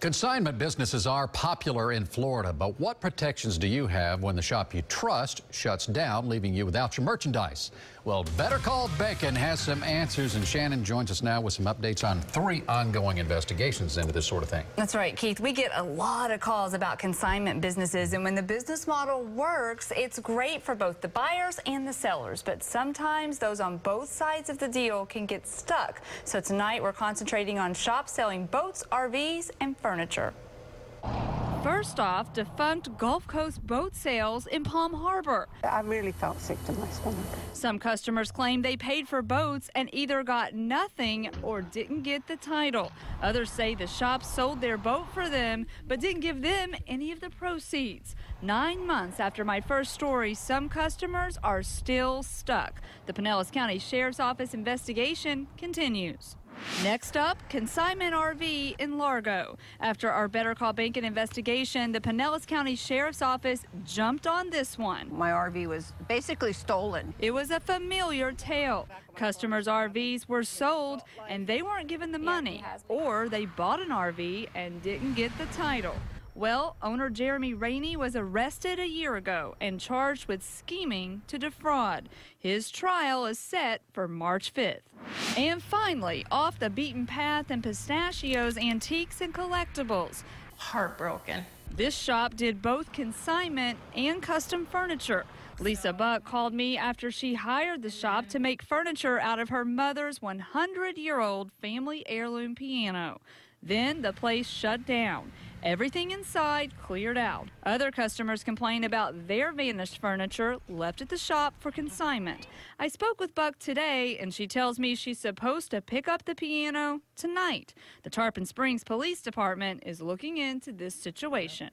Consignment businesses are popular in Florida, but what protections do you have when the shop you trust shuts down, leaving you without your merchandise? Well, Better Call Behnken has some answers, and Shannon joins us now with some updates on three ongoing investigations into this sort of thing. That's right, Keith. We get a lot of calls about consignment businesses, and when the business model works, it's great for both the buyers and the sellers, but sometimes those on both sides of the deal can get stuck. So tonight, we're concentrating on shops selling boats, RVs, and furniture. First off, defunct Gulf Coast boat sales in Palm Harbor. I really felt sick to my stomach. Some customers claim they paid for boats and either got nothing or didn't get the title. Others say the shop sold their boat for them but didn't give them any of the proceeds. Nine months after my first story, some customers are still stuck. The Pinellas County Sheriff's Office investigation continues. Next up, consignment RV in Largo. After our Better Call Behnken investigation, the Pinellas County Sheriff's Office jumped on this one. My RV was basically stolen. It was a familiar tale. Customers' RVs were sold and they weren't given the money, or they bought an RV and didn't get the title. Well, owner Jeremy Rainey was arrested a year ago and charged with scheming to defraud. His trial is set for March 5th. And finally, off the beaten path in pistachios, antiques, and collectibles. Heartbroken. This shop did both consignment and custom furniture. Lisa Buck called me after she hired the shop to make furniture out of her mother's 100 year old family heirloom piano. Then the place shut down. Everything inside cleared out. Other customers complained about their vanished furniture left at the shop for consignment. I spoke with Buck today, and she tells me she's supposed to pick up the piano tonight. The Tarpon Springs Police Department is looking into this situation.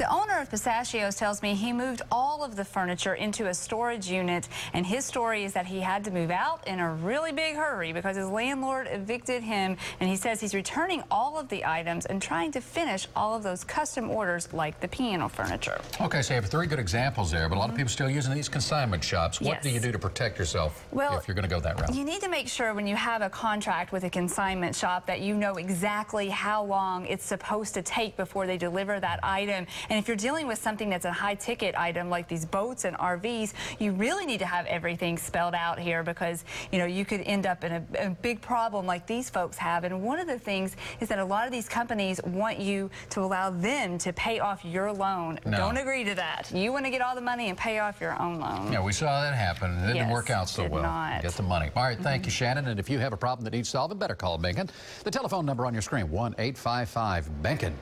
The owner of Pistachios tells me he moved all of the furniture into a storage unit, and his story is that he had to move out in a really big hurry because his landlord evicted him, and he says he's returning all of the items and trying to finish all of those custom orders like the piano furniture. Okay, so you have three good examples there, but a lot of people still using these consignment shops. What Yes. do you do to protect yourself Well, if you're going to go that route? You need to make sure when you have a contract with a consignment shop that you know exactly how long it's supposed to take before they deliver that item. And if you're dealing with something that's a high ticket item like these boats and RVs, you really need to have everything spelled out here because, you know, you could end up in a, a big problem like these folks have. And one of the things is that a lot of these companies want you to allow them to pay off your loan. No. Don't agree to that. You want to get all the money and pay off your own loan. Yeah, we saw that happen. and It didn't Yes, work out so did well. not. Mm-hmm. Get the money. All right, thank you, Shannon. And if you have a problem that needs solving, better call Behnken. The telephone number on your screen, 1 855 Behnken.